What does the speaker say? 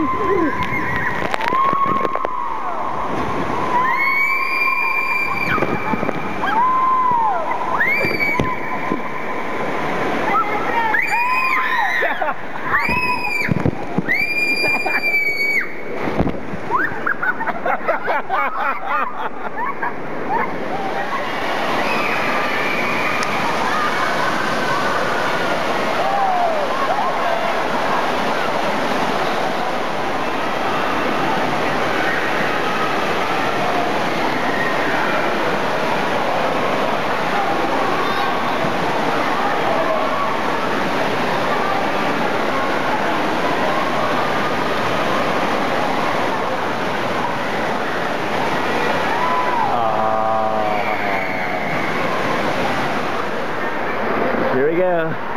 Ha ha! Here we go.